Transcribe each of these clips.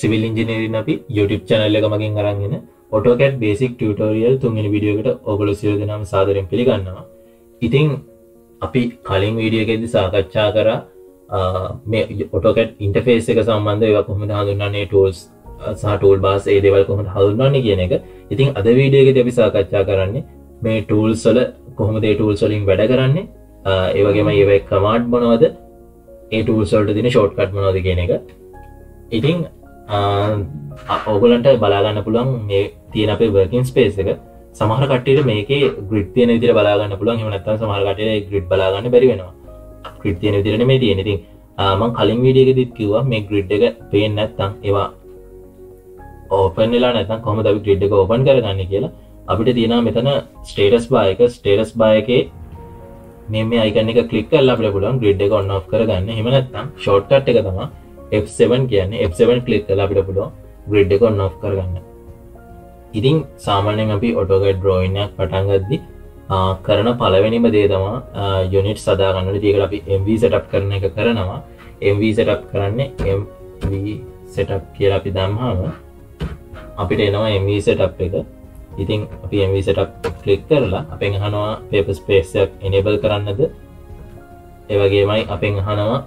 Civil engineering අපි YouTube channel එක මගින් අරන්ගෙන ඔටෝකැට් බේසික් ටියටෝරියල් තුන්ගෙන විඩියෝකට ඔගොල සිර දෙනම් සාදරෙන් පිළිගන්නවා. ඉතිං අපි කලින් වීඩියගෙදි සාකච්ඡා කර මේ ඔටෝකට් ඉන්ටෆේස් එක සම්බන්ධ ඒව කොහොම හඳුන්නන්නේ ටෝල්ස් සටෝල් බාස් ඒ දෙවල් කොහොම හඳුන්නන්නේ කියන එක. ඉතින් අද වීඩියගෙද අපි සාකච්ඡා කරන්නේ මේ ටූල් සොල කොහොමද ටූල් සොලින් වැඩ කරන්නේ ඒවගේම ඒවයි කමාඩ් මොනවද ඒ ටූල් සොල්ට දින ෂෝට්කට් මොනවද කියන එක. ඉතිං ඔගලන්ට බලාගන්න පුළුවන් මේ තියෙන අපේ වර්කින් ස්පේස් එක. සමහර කටට මේක ග්‍රිට් තියන විදිර බලාගන්න පුළුවන්. හමනත්තන් සමහරකට ග්‍රිඩ් බලාගන්න බැරි වෙනවා. ග්‍රිට් තියන විදිරන මේ තියෙන ඉතින් මං කලින් වීඩියක දිත් කිවවා මේ ග්‍රිඩ් එක පේෙන් නැත්තං ඒවා ඕපන් වෙලා නැතන් කොම ද ග්‍රිඩ් එක ඕපන් කරගන්න කියලා අපිට තියෙන මෙතන ස්ටේටස් බායක ස්ටේටස් බායකේ මේ අයිකන එක කලික් කල්ලා අපට පුලන් ග්‍රිඩ් එක ඔන්න කරගන්න. හෙමනත්තම් ෂෝට්ට් එක තම F7 කියන්නේ F7 කලික් කලා අපිට පුලෝ ග්‍රිඩ් එක ඔන්න කරගන්න. ඉතින් සාමාන්‍යෙන් අපි ඔටෝගඩ් ඩ්‍රෝයිනයක් පටන්ගද්දි කරන පලවෙනිම දේ තමා යුනිට් සදාගන්නට තියක අපි MV සටප් කරන එක කරනවා. MV සටප් කරන්නේ MV සටප් කියලා අපි දම්හාම අපිට එනවා MV සටප් එක. ඉතින් අපි MV සටප් කලික් කරලා අපෙන් හනවා පේප ස්පේසයක් එනබල් කරන්නද? ඒවගේමයි අපෙන් අහනවා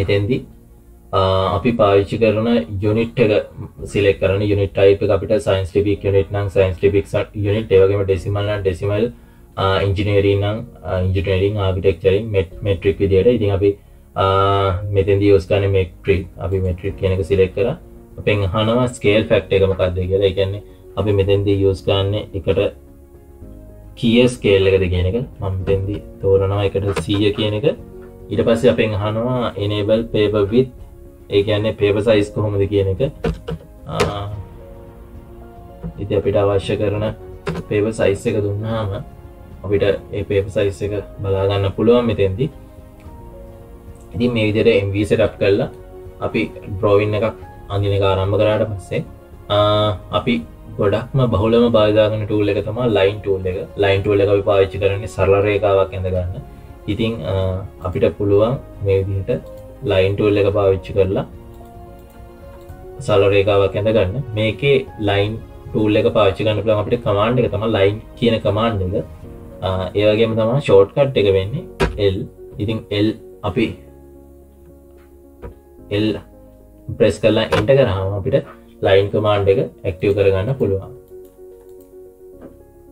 මෙතැන්දි අපි පාවිච්චි කරන යුනිට් එක සිලෙක් කරන යුනිට ටයිප අපිට සයින්ස් ලිපික් යුනිට නම් සයින්ස් ලිපික් යුනිට ඒවගේම ඩෙසිමල් ඩෙසිමල් ඉංජිනේරීනම් ඉංජිනේරිං ආර්කිටෙක්චරින් මෙට්‍රික් විදියට. ඉතින් අපි මෙතැදි යෝස්කාන මෙක්ට්‍රික් අපි මෙට්‍රික් කියනක සිලෙක් කර. අපෙන් හනවා ස්කේල් ෆැක්ට එකම කක්ද කියලා. එකන්නේ අපි මෙතැන්දී යෝස්කාන්න එකට කිය ස්කේල් එකද කියන එක. මම්තැන්දි තෝරනවා. එකට සීය කියන එක. ඊට පස්සේ අපෙන් හනවා එනේබල් පේප විත් ඒ කියන්නේ පේප සයිස් කොහොමද කියන එක. ඉති අපිට අවශ්‍ය කරන පේප සයිස් එක දුන්නාම අපිට ඒ පේප සයිස් එක බලාගන්න පුළුවන් මෙතැන්දි. ඉතින් මේ විදියට එම්වීසට අප් කරලා අපි ඩ්‍රෝවින් එකක් අඳින එක ආරම්භ කරාට පස්සේ අපි ගොඩක්ම බහුලම බාධාගන ටූල් එක තම ලයින් ටූල් එක. ලයින් ටූල් එක අපි පාවිච්චි කරන්නේ සරලරේකාවක් ඇඳ ගන්න ඉතිං අපිට පුළුවන් මේ විදිහට ලයින් ටූල් එක පාවිච්චි කරලා සලරේකාවක් ඇඳ ගන්න මේකේ ලයින් ටූල් එක පාච්චි ගන්න පුළන් අපිට කමාන්්ඩ එක තම ලයින් කියන කමාන්්ඩ එක. ඒවගේම තම ෂෝට්කට් එක වෙන්නේ එල් ඉතිං එල් අපි එල් ප්‍රෙස් කරලා එන්ට කරහම අපිට ලයින් කමාන්්ඩ එක ඇක්ටව කරගන්න පුළුවන්.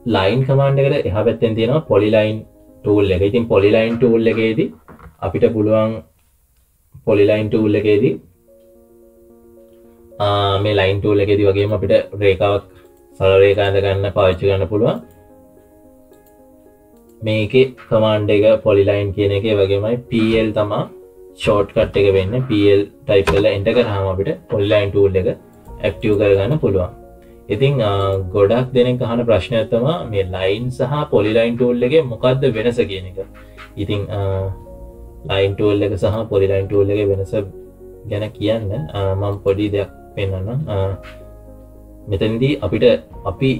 ලයින් කමාන්්ඩ එකට එහ පැත්තෙන් තියෙනවා පොලිලයින් ටූල් එක. ඉතින් පොලිලයින් ටූල් එකේදී අපිට පුළුවන් පොලිලයින් ටූල් එකේදී මේ ලයින් ටූල් එකෙදි වගේම අපිට රේකාවක් සලරේකාන්ද ගන්න පාච්චි ගන්න පුළුවන්. මේක කමාන්්ඩ එක පොලිලයින් කියන එක වගේමයි පල් තමා ෂෝට් කට් එක වෙන්න. පල් ටයි් කල එන්ට කරහම අපිට පොල්ලයින් ටූල් එක ඇක්ටව කරගන්න පුළුවන්. ඉතිං ගොඩක් දෙනෙක් අහන ප්‍රශ්නයත්තම මේ ලයින් සහ පොලිලයින් ටූල් එක මොකක්ද වෙනස කියන එක. ඉතිං ලයින් ටූල් එක සහ පොලිලයින් ටූල් එක වෙනස ගැන කියන්න මං පොඩි දෙයක් පෙන්න්න මෙතැන්දී අපිට අපි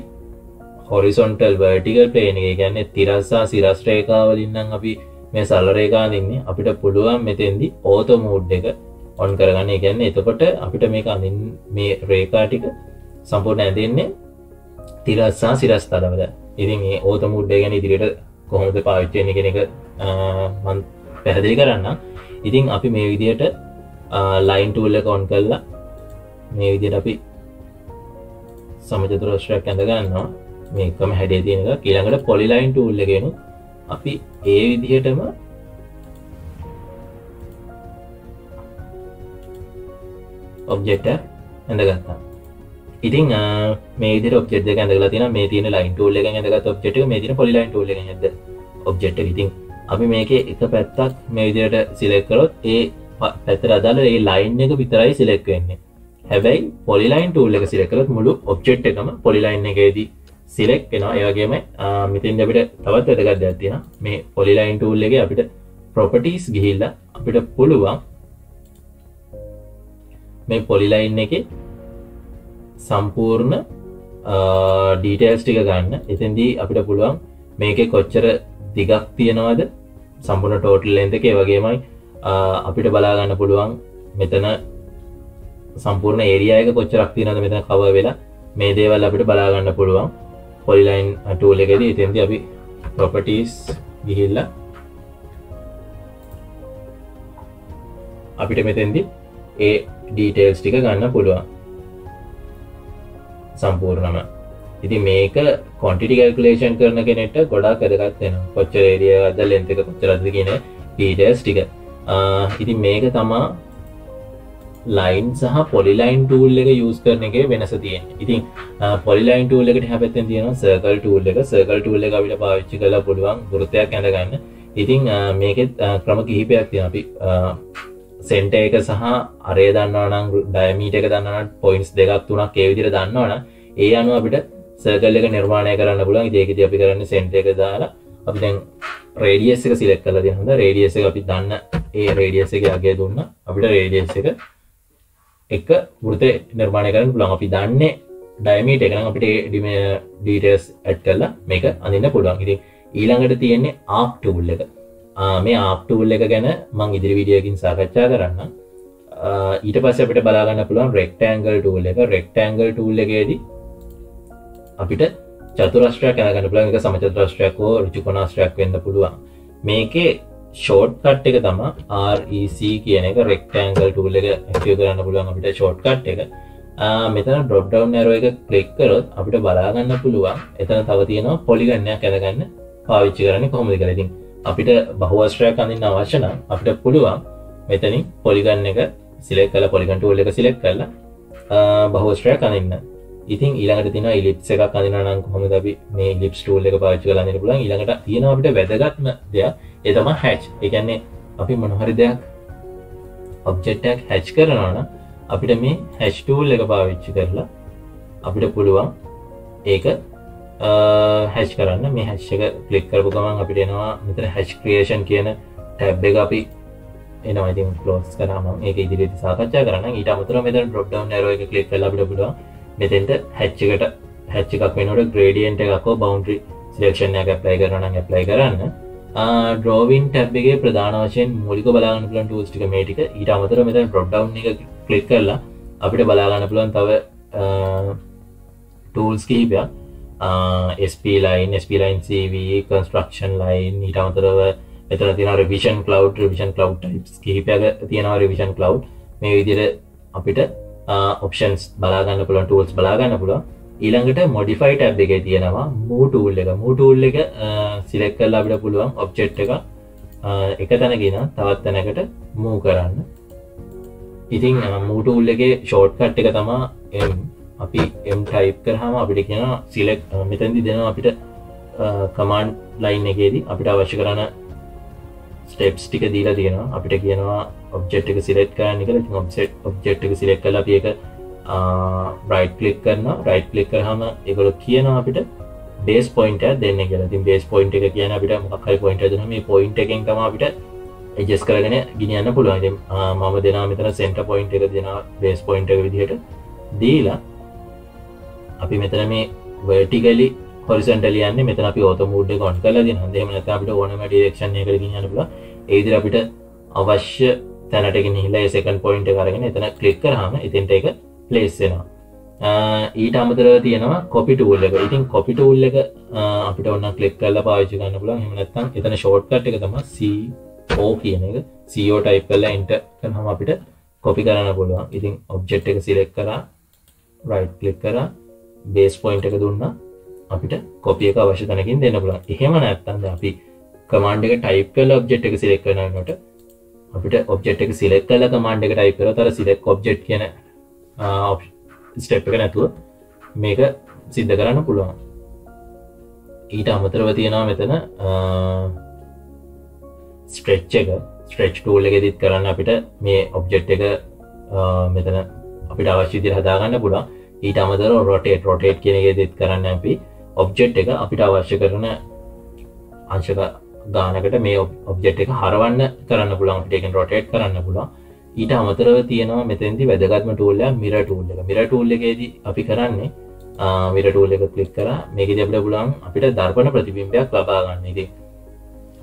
හොරිසොන්ටල් වර්ටිකල් පේන එක ගැන්න තිරස්සා සිරස්ට්‍රේකාවලින්නම් අපි මේ සල්ලරේකා දෙන්නේ. අපිට පුළුවන් මෙතෙන්දි ඕත මූඩ් එක ඔන් කරගන්න. ගැන්න එතකොට අපිට මේ අඳින් මේ රේකාටික සම්පූර්ණ ඇදෙන්නේ තිරස්සා සිරස් තරවද ඉතින් ඒ ඕත මුඩ්ඩ ගැන ඉදිරියට කොහොමද පාවිච්චයන කෙනෙක මන් පැහැදිලි කරන්න ඉතින් අපි මේ විදියට ලයින් ටූල්ල කොන් කල්ලා මේ විදියට අපි සමචතුරශ්‍රයක් ඇඳගන්නවා මේකම හැඩේ තියෙනක කියළඟට පොලිලයින් ටූල්ලගෙන අපි ඒ විදිහටම ඔබ්ජෙක්ට ඇඳගත්තා. ඉතින් මේ විදිර ඔබ්ෙක්් ඇඳලා තින මේ තින ලයින් ටූල්ල එක ඇඳගත් ඔබ්ෙට් මේ තින පොලිලයින් ටූල්ල ඇද ඔබ්ෙක්් ඉතින් අපි මේක එක පැත්තක් මේ විදියට සිලෙක්කරොත් ඒ පැතර අදාල ඒ ලයින් එක විතරයි සිලෙක් වෙන්නේ. හැබැයි පොලිලයින් ටූල් එක සිලකරත් මුළු ඔබ්ෙට් එකම පොලිලයින් එකේදී සිලෙක් වෙනවා. ඒවගේම මිතින් අපිට තවත් ඇතගත් ඇතින මේ පොලිලයින් ටූල් එක අපිට ප්‍රොපටස් ගිහිල්ල අපිට පුළුවන් මේ පොලිලයින් එක සම්පූර්ණ ඩීටේල්ස් ටික ගන්න. එතන්දී අපිට පුළුවන් මේක කොච්චර දිගක් තියෙනවාද? සම්පුර්ණ ටෝටල් එන්දක වගේමයි. අපිට බලාගන්න පුළුවන් මෙතන සම්පූර්ණ ඒරියයක කොච්චරක් තියනද මෙතන කව වෙලා. මේ දේවල් අපිට බලාගන්න පුළුවන්. පොලිලයින් අටූල එකෙද එතෙන්ද අපි ප්‍රොපටස් ගිහිල්ල අපිට මෙතැන්දි ඒ ඩීටේල්ස් ටික ගන්න පුළුවන්. සම්පූර්ණම. ඉති මේක කොන්ටිටි කල්කුලේෂන් කරන කෙනෙට ගොඩා කරගත්වෙන කොච්චර ඒරිය අද ලෙන්තක කොච්චරද කියන ඩීටේල්ස් ටික. ඉති මේක තමා ලයින් සහ පොලිලයින් ටූල් එක යස් කරන එක වෙනස තියෙන් ඉතින් පොලිලයින් ටූල් එකට හැපැත්තෙන් තියෙන සර්කල් ටූල් එක. සර්කල් ටූල් එක අපිට පාවිච්චි කල පුළුවන් ගෘතයක් ඇඳගන්න. ඉතින් මේකෙත් ක්‍රම කිහිපයක් තිය අපි සෙන්ට එක සහ අරය දන්නවනම් ඩයමීට එක දන්නන පොයින්ස් දෙකක් තුනක් ඒ විදිර දන්නවන ඒ අනු අපිට සර්කල් එක නිර්මාණය කරන්න පුලන් ඒකති අපි කරන්න සෙන්ට එක දාලා අපි දැන් රේඩියස් එක සිලෙක් කල හොඳ රේඩියස එක අපි දන්න ඒ රේඩියස එක අගේ දුන්න. අපිට රේඩියස් එක එක වෘත නිර්මාණය කරන්න පුළන් අපි දන්නේ ඩයිමීට එකන අපිට ඩිම ඩීටස් ඇට් කරලා මේක අඳන්න පුළුවන්. ඉති ඊළඟට තියෙන්නේ ආප්ටූල් එක. මේ ආප්ටූල් එක ගැන මං ඉදිරි විඩියකින් සාකච්ඡා කරන්න. ඊට පස්ස අපිට බලාගන්න පුළුවන් රෙක්ටෑන්ගල් ටූල් එක. රෙක්ටෑන්ගල් ටූල් එකේදී අපිට චතුරස්ට්‍රයක් කැනගන්න පුළන් එක සමචත්‍රස්ට්‍රයක්කෝ රිචිකොනාස්ට්‍රයක් වෙන්න පුළුවන්. මේකේ ෂෝට් කට් එක තම REC කියන එක. රෙක්ටෑන්ගල් ටූල් එක ඇක්ටිය කරන්න පුළුවන් අපිට ෂෝට් කට් එක මෙතන ඩොප්ඩව් නෑරෝ එක කලික් කරොත් අපිට බලාගන්න පුළුවන්. එතන තව තියෙනවා පොලිගන්නයක් ඇදගන්න පාවිච්චි කරන්න කොහොමදි කරතින් අපිට බහුවස්ට්‍රයක් අඳන්න අවශ්‍යන අපිට පුළුවන් මෙතනින් පොලිගන්න එක සිලෙක් කල පොලිගන්ටූල් එක සිලෙක් කරලා බහෝස්ට්‍රයක් අඳන්න. ඉතින් ඊළඟට තින ඉලිප් එකක් අදිනනම් කොහොම අපි මේ ලිප් ටූල් එක පාච්ච කලන්න පුලන් ඊළඟට තියෙනවට වැදගත්ම දෙයක්. එතම හැච් එකන්නේ අපි මොනහරි දෙයක් ඔබ්ජෙක්ටක් හැච් කරනවන අපිට මේ හැස්ටූල් එක පාවිච්චි කරලා අපිට පුළුවන් ඒක හැච් කරන්න. මේ හැශ්ක කලික් කරපු ගමන් අපිට එනවා මෙතර හැච් ක්‍රේෂන් කියන ටැබ් එක අපි එනවා. ඉතින් ලෝස් කරම ඒක ඉදිරි සාකච්ඡා කරන්න. ඊට අමතර මෙත ඩොප්ඩම් නරෝ එක කලික් කල අපිට පුළුවන් මෙතෙන්ට හැච්චකට හැච්චිකක් වෙනට ග්‍රේඩියන්ට එකක්කෝ බෞන්ඩරි සිලක්ෂණයක් ඇප්ලයි කරන ඇප්ලයි කරන්න. ඩ්‍රෝවින් ටැබ්ගේ ප්‍රධාන වශයෙන් මුලික බලාගන්න පුලන් ටස්ටික මේටික ඊට අමතර මෙත ප්‍රොඩ්ඩව් එක කලික් කරලා අපිට බලාගන්න පුළන් තව ටූල්ස් කිහිපයක් spline spline CV construction line ඊට අමතරව එතන තින revision cloud vision cloud types කිහිපයක් තියෙනවා රවිෂන් කලව් මේ විදිර අපිට ඔප්ෂන්ස් බලාගන්න පුළන් ටූල්ස් බලාගන්න පුළුව ඊළඟට මොඩිෆයි ටැබ් එක තියෙනවා මූටූල් එක. මූටූල් එක සිලෙක් කල් අපිට පුළුවන් ඔබ්චෙට් එක එක තැනගෙන තවත් තැනකට මූ කරන්න. ඉතින් මූටූල් එක ෂෝට් කට් එක තමා අපි එම් ටයිප් කරහම අපිට කියන සිලෙක් මෙතැදි දෙනවා අපිට කමාන්් ලයින් එකේදී අපිට අවශ්‍ය කරන ස්ටෙප්ස් ටික දීලා තියෙනවා. අපිට කියනවා ඔබ්ජෙට් එක සිලෙට් කරන්න කල ඔබ්සෙට් ඔබ්ජෙට් එක සිලෙක් කල අපි එක රයිට් කලික් කරන්න රයිට් කලික් කරහම එකකොල කියනවා අපිට බේස් පොයින්ට දෙන්න කියලා. තින් බේස් පොයින්ට එක කියන අපිට මොක්හයි පොයින්ට දන මේ පොයින්ට එකෙන් තම අපිට එජස් කරගෙන ගිනියන්න පුළුවන්. මම දෙනා මෙතන සෙන්ට පොයින්ට එක දෙෙන බේස් පොයින්ට එක විදිහට දීලා අපි මෙතන මේ වර්ටිකලි හොරිසන්ටලියන්න මෙතන අපි ඕත මුඩ් කොන් කල ද හන්දේ මනත අපිට ඕනම ඩිරක්ෂණය කර යන්නල ඒදිර අපිට අවශ්‍ය තැනටක නිහිලා සකන් පොයින්ට කරගෙන එතන කලික් කරහම එතන්ට එක පලේස්සෙනවා ඊට අමතරව තියෙනවා කොපිට උල්ල එක. ඉතින් කොපිට උල්ල එක අපිට ඔන්න කලික් කල්ල පාවිචි ගන්න පුලන් හමනත්තම් එතන ෂෝට්කට එක තම සෝ කියන එක. සෝ ටයිප් කල්ල එන්ට කරහම අපිට කොපි කරන්න පුළුවන්. ඉතින් ඔබ්ජෙට් එක සිලෙක් කරා රයි් කලික් කරා. බේස් පොයින්ට එක දුන්න. අපිට කොපිය එක අවශ්‍ය තනකින් දෙන්න පුලන් එහෙම නැත්තන්ද අපි කමාන්ඩ එක ටයිප් කල ඔබ්ජෙට් එක සිලෙක් කරනට අපිට ඔබ්ජෙට් එක සිලෙක් කල කමාන්ඩ එක ටයිප කර තර සිලෙක් ඔබ්ජෙට් කියන ස්ටෙප් එක නැතුව මේක සිද්ධ කරන්න පුළුවන්. ඊට අමතරව තියෙනවා මෙතන ස්ට්‍රෙච්ච එක. ස්ට්‍රෙච් ටූල් එක දිත් කරන්න අපිට මේ ඔබ්ජෙට් එක මෙතන අපිට අවශ්‍ය දිර හදාගන්න පුළා ඊට අමතර රොටේට රොටේට් කියනගේ දෙත් කරන්න අපි ඔබ්ජෙට් එක අපිට අවශ්‍ය කරන අංශක ගානකට මේ ඔබ්ජෙට් එක හරවන්න කරන්න පුළන් ටේකෙන් රොටේට් කරන්න පුළා ඊට අමතරව තියෙනවා මෙතැදි වැදගත්ම ටූල්ල මිර ටූල්ල එක. මිර ටූල්ල එකේදී අපි කරන්නේ මිර ටූල් එක කලික් කර. මේක දෙබට පුලන් අපිට දර්පන ප්‍රතිබිම්බයක් ලබාගන්න ඉති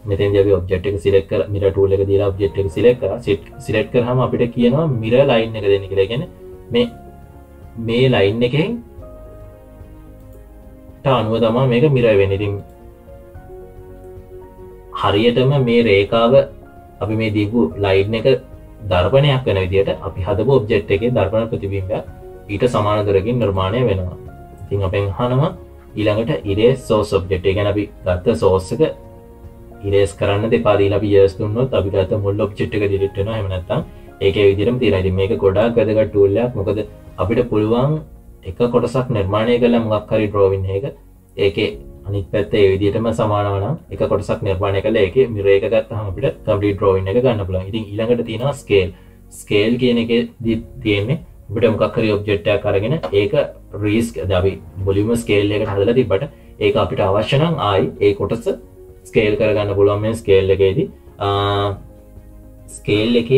මෙතැන් ජ ඔබ්ජෙට් එක සිලෙක් මිර ටූල් එක දලා ඔබ්ජෙට් එක සිලෙක් සිට සිලෙට් කරහම අපිට කියනවා මිර ලයින් එක දෙන්න කියලාගෙන මේ මේ ලයින් එකෙන් අනුව තමා මේක මිර වෙනඉතින් හරියටම මේ රේකාව අපි මේ දීපු ලයින් එක දර්පනයක් වෙන විදියට අපි හදපු ඔබ්ජෙට් එක දර්පන ප්‍රතිබිම්බ ඊට සමානදරකින් නිර්මාණය වෙනවා. ඉතින් අපෙන් හනවා ඊළඟට ඉරේ සෝස් ඔබ්ජෙට් ගැන අපි ගත්ත සෝස්සක ඉරේස් කරන්න දෙපාදී ලබ යස් දුන්නොත් අපි ගත මුල් ඔබ්ජෙට් එක දිරිට්ටන හමනත්තම් ඒක විදිරම තිරයිති මේක ගොඩා ගදගට ටූල්ලයක් මොකද අපිට පුළුවන් එක කොටසක් නිර්මාණය කළ මොක්හරි ඩ්‍රෝවින් එක ඒක අනිත් පැත්ත ඒ විදිටම සමානවන එක කොටසක් නිර්මාණය කළ එක මිරේක ගත්තහමට කම්පලි ඩ්‍රෝයින් එක ගන්න පුල ඉතින් ඊළඟට තියෙන ස්කේල් ස්කේල් කියන එක තියෙන්නේ බට මොකක්කරි ඔබ්ජෙට්ටය කරගෙන ඒක රීස්ක දවි බොලිම ස්කේල් එකට හදල තිබට ඒක අපිට අවශ්‍යනම් ආයි ඒ කොටස ස්කේල් කරගන්න පුළුවන් මේ ස්කේල් එකේදී. ස්කේල් එක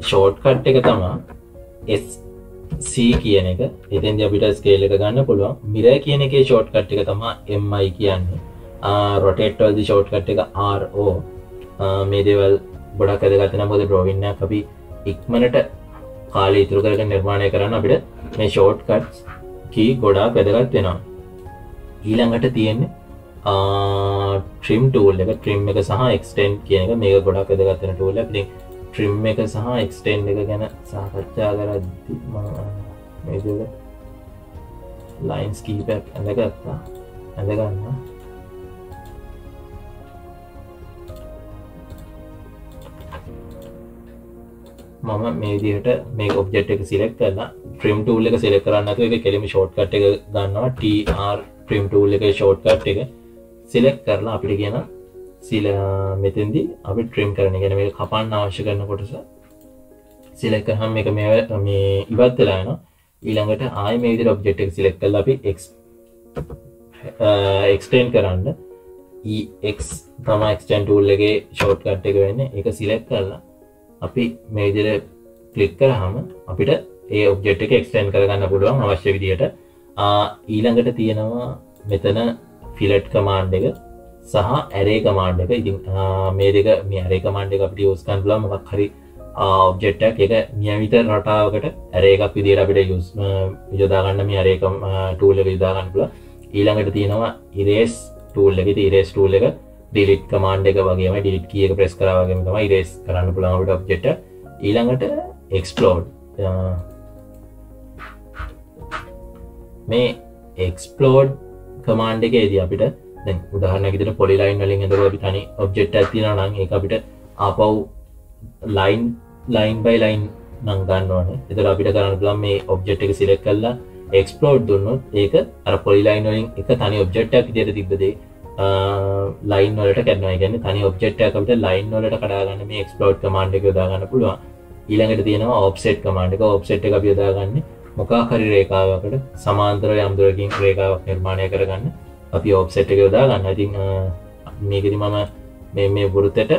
ෂෝට් කට් එක තමා C කියන එක. එතන් අපිට ස්කේල් එක ගන්න පුළුවන්. මිර කියන එක ෂෝට් කට් එක තමා එම්මයි කියන්නේ. රොටේට්වල්දි ෂෝට් කට් එක RO මේ දේවල් ගොඩක් ඇදගතන මොද ඩ්‍රෝවින්න අපි ඉක්මනට කාලේ ඉතුරු කරග නිර්මාණය කරන්න අපිට මේ ෂෝට් කට් කී ගොඩා පැදගත් වෙනවා. ඊළඟට තියෙන්නේ ට්‍රිම් ටූල් එක. ට්‍රිම් එක සහ එක්ස්ටෙන්් කියන එක. මේ ගොඩක් ඇදගත්තන ටූල ි ට්‍රිම් එක සහ එක්ස්ටෙන්් එක ගැන සාකච්ඡා කරද්දි ලයින්ස් කීපයක් ඇඳගත්තා. ඇඳගන්න මම මේදිහට මේ ඔබ්ජෙට් එක සිලෙක් කරලා ට්‍රිම් ටූල් එක සිලෙක් කරන්නතු එක කෙලිම ෂෝට්කට එක ගන්නවා. TR ට්‍රිම් ටූල් එක ෂෝට්කට් එක සිලෙක් කරලා අපිට කියන සිල මෙතන්දි අපි ට්‍රීම් කරන ගැන මේ කපන්න අවශ්‍ය කරන කොටස. සිලෙක් හම් එක මේ මේ ඉවත් වෙලාන ඊළඟට ආය මේ විදිහට ඔබ්ජෙක්ට් එක සිලෙක්ට් කරලා අපි x එක්ස්ටේන් කරන්න. EX තම එක්ස්ටන් ටූල් එකගේ ෂෝට් කට් එක වෙන්න. එක සිලෙක් කරලා අපි මේ විදිහට ක්ලික් කරාම අපිට ඒ ඔබ්ජෙක්ට් එක එක්ස්ටෙන්ඩ් කරගන්න පුළුවන් අවශ්‍ය විදිහට. ඊළඟට තියෙනවා මෙතන ෆිලට් කමාන්් එක. සහ ඇරේ කමාන්ඩ එක ඉතින් මේ දෙක මේ ඇරේ කමාන්ඩ එක අපිට යස්කන් ල මොක් හරි ඔබ්ජෙට්ටක් එක නියමිත රටාවකට ඇරේ එකක් විදිර අපිට යුස් යොදාගන්න මේ අරේකම් ටූල් එක යුදාගන්න පුල ඊළඟට තියෙනවා ඉරේස් ටූල් එක. ඉරේස් ටූල් එක ඩිලිට් කමාන්ඩ එක වගේම ඩිලිට් කියක ප්‍රෙස් කරවාගම තම ඉරේස් කරන්න පුළාවට ඔබ්ජෙට ඊළඟට එක්ස්පලෝඩ් මේ එක්ස්පලෝඩ් කමාන්ඩ එක ඒදී අපිට දැන් උදාහරනැකිතට පොලිලයින් වලින් ඇදර අපි තනි ඔබ්ජෙට් ඇතින නං ඒ අපිට ආපව් ලයින් ලයින් බයි ලයින් නංගන්නවන එතර අපිට කරන්න ලම් මේ ඔබ්ජෙට් එක සිලෙක් කල්ලා එක්ස්පලෝඩ් දුන්නොත් ඒක අර පොලිලයින් වලින් එක තනි ඔබ්ජෙට්ක් දිට තිබදේ ලයින් වලට කරන ගැන තනි ඔබ්ජෙට් අපට ලයින් වලට කඩාගන්න මේ එක්ස්පලෝඩ් කමාන්ඩ එක දාගන්න පුළුවන්. ඊළඟට තියෙනවා ඔප්සෙට් කමාන්ඩ එක. ඔප්සෙට් එක යොදාගන්න මොකාහරි රේකාවකට සමාන්තර යම්දුරකින් රේකාවක් නිර්මාණය කරගන්න. අපි ඔප්සෙට් එක යොදා ගන්න. ඉතින් මේකෙති මම මේ මේ පුරුතට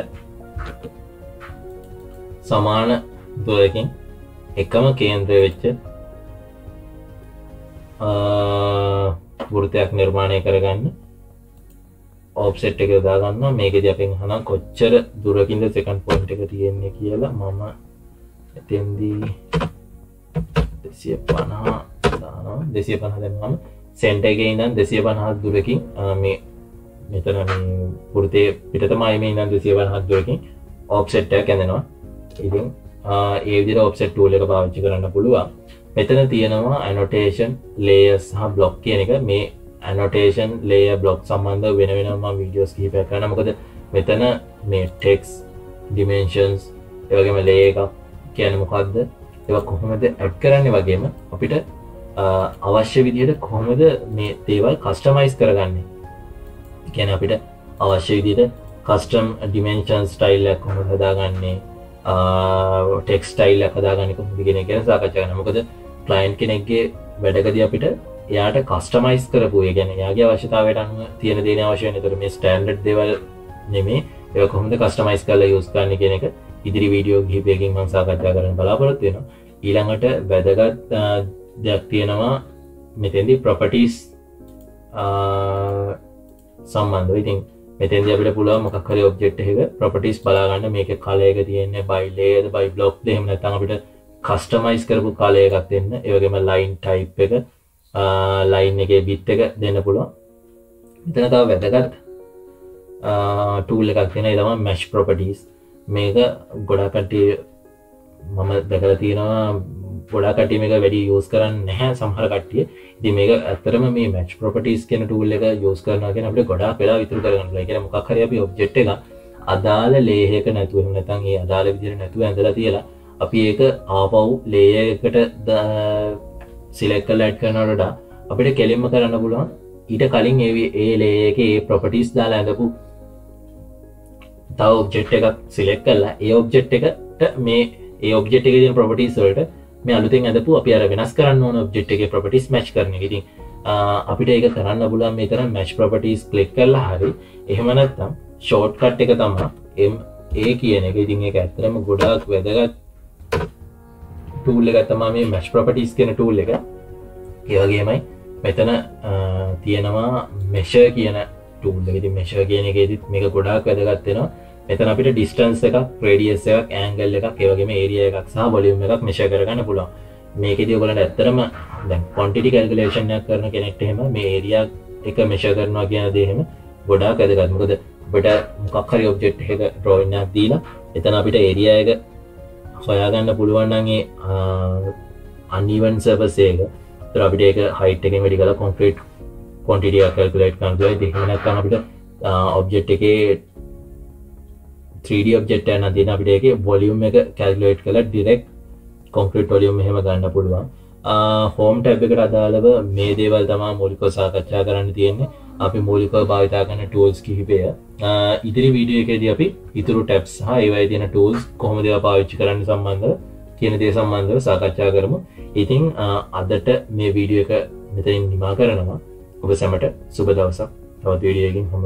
සමාන දුවකින් එකම කේන්ද්‍රය වෙච්ච වෘතයක් නිර්මාණය කරගන්න ඔප්සෙට් එක යොදාගන්න මේකෙද අපෙන් හනම් කොච්චර දුරකින්ද සකන් පොන්ට් එක තියෙන්නේ කියලා. මම එතෙන්දී දෙසිය පණහා දෙසිය පහ දෙන්නම සෙන්ටගේ ඉඳන් දෙසිය පණහත් දුරකින් මේ මෙතන පුරතේ පිටතමයිම ඉන්න දෙසිය පණහත් දුරකින් ඔප්සෙට්ටයක් ඇඳෙනවා. ඉතින් ඒවිදිර ඔප්සෙට් ටූල එක පාවිච්චි කරන්න පුළුවන්. මෙතන තියෙනවා ඇනොටේෂන් ලේයස් හා බ්ලොක් කියන එක. මේ ඇනොටේෂන් ලේය බ්ලොක් සම්බන්ධ වෙන වෙනම වීඩියෝස් කහිප කරන මොකද මෙතන මේ ටෙක්ස් ඩිමේන්ශන්ස් ඒවගේම ලේ එකක් කියන මොකක්ද එව කොහොමද ඇඩ් කරන්න වගේම අපිට අවශ්‍ය විදිහට කොහොමද මේ දේවල් කස්ටමයිස් කරගන්නේ? ගැන අපිට අවශ්‍ය විදිට කස්ටම් ඩිමෙන්ෂන් ස්ටයිල්ලක් කොම හදාගන්නේ? ටෙක්ස්ටයිල් හදාගන්නක දිගෙන කියෙන සාකච්ඡාන මොකද කලයින්් කෙනෙක්ගේ වැඩකද අපිට එයාට කස්ටමයිස් කරපු ගැන යාගේ අවශ්‍යතාවට අන්න තියෙන දේන අවශය තර මේ ස්ටන්ඩ් දෙවල් නෙමේ. ඒ කොහොමද කස්ටමයිස් කල යුස්කාන්න කෙනෙ එක ඉදිරි වීඩියෝ ගිපයකින් මං සාකච්ඡා කරන බලාපොරත්වෙන ඊළඟට වැදගත් දෙයක් තියෙනවා. මෙතැදි ප්‍රොපටිස් සම්බන්ධ ඉතින් මෙතැද අපට පුළුව මොකක්කර ඔබ්ජෙක්් එක ප්‍රපටිස් බලාගන්න. මේක කලයක තියෙන්නේ බයිලේද බයි බ්ලොක් දෙහෙම නැතන් අපිට කස්ටමයිස් කරපු කාලයකත් දෙන්න. ඒවගේම ලයින් ටයිප් එක ලයින් එක බිත් එක දෙන්න පුළුවන්. මෙතන තව වැදගත් ටූල් එකක් තියෙන තම මැශ් ප්‍රොපටස් මේක ගොඩාකටේ මම දැකල තියෙනවා ගොඩා කටම එක වැඩි යෝස් කරන්න නැහැ සහර කටිය ඉති මේක ඇතරම මේ මච් ප්‍රපටස් කෙන ටූල් එක යෝස් කරනගෙන අපට ගොඩා පෙලා විතුර කරන්න ලගෙන මොක්හර අපි ඔබ්ජෙට් එක අදාල ලේහක නැතුව නැතන්ගේ අදාල විදිර නැතුව ඇඳලා තියලා අපි ඒක ආපව් ලේයකට සිලෙක්කල් ඇඩ් කරනටඩ අපිට කෙලින්ම කරන්න පුළුවන්. ඊට කලින් ඒ ඒ ලේක ඒ ප්‍රොපටිස් දාලා ඇඳපු තව ඔබ්ජෙට් එකක් සිලෙක් කල්ලා ඒ ඔබ්ජෙට් එකට මේ ඒ ඔබ්ජෙට් එක තින ප්‍රොපටිස් වලට මේ අලුතෙන් ඇදපු අපි අර වෙනස් කරන්න ඕන ඔබ්ජෙට් එක ප්‍රපටිස් මච් කරන ඉතින් අපිට ඒක කරන්න බුලන් මේ තර මැච් ප්‍රපටිස් කලික් කරලා හරි. එහෙමනත්තම් ෂෝට් කට් එක තමා එම් ඒ කියන එක. ඉතින් එක ඇත්තරම ගොඩාක් වැදගත් ටූල් එක තමා මේ මැච් ප්‍රපටිස් කෙන ටූල් එක. ඒවගේමයි මෙතන තියෙනවා මෙෂ කියන ටූල් ති මෙෂ කියන එකෙදිත් මේක ගොඩාක් වැදගත්වෙනවා මෙතන අපිට ඩිස්ටන්ස් එකක් ප්‍රඩියස් එකක් ඇංගල් එකක් ඒවගේම ඒරිය එකක් සහ බොලියම් එකක් මෙෂ කරගන්න පුළන් මේකෙදී ඔගලට ඇත්තරම දැන් කොන්ටිටි කල්ගලේෂණයක් කරන කෙනෙක්ටහෙම මේ ඒරියා එක මෙෂ කරනවා කියන දේහෙම ගොඩා ඇදගත්මකද බට මොකක්හරි ඔබ්ජෙට් එක ඩ්‍රෝයිනයක් දීලා එතන අපිට ඒරිය එක හොයාගන්න පුළුවන්න්නගේ අනිවන් සර්වසේක ත්‍රපිට එක. හයිට් එක වැඩි කලා කොන්ක්‍රේට් කොන්ටිටිය කල්කුලේට් කන්තුවයි දෙහනක් අපිට ඔබ්ජෙට් එකේ 3D ඔබ්ජෙට් යන දින අපිට එක බොලියම් එක කැල්ලේට් කළ ඩිරෙක් කොන්ක්‍රට ොලියම් මෙහෙම ගන්න පුළුවන්. හෝම් ටැබ් එකට අදාළව මේ දේවල් තමා මූලික සාකච්ඡා කරන්න තියෙන්නේ. අපි මූලික භාවිතා කන ටූල්ස් කිහිපය. ඉදිරි වීඩිය එකේද අපි ඉතුරු ටැප්ස් හා ඒවයි තියෙන ටූල්ස් කොහොම දෙව පාවිච්චි කරන්න සම්බන්ධ කියන දේ සම්බන්ධව සාකච්ඡා කරමු. ඉතිං අදට මේ වීඩිය එක මෙතරින් නිමා කරනවා. ඔබ සැමට සුබ දවසක්. තවත් වීඩියකින් හොම